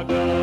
Chicago.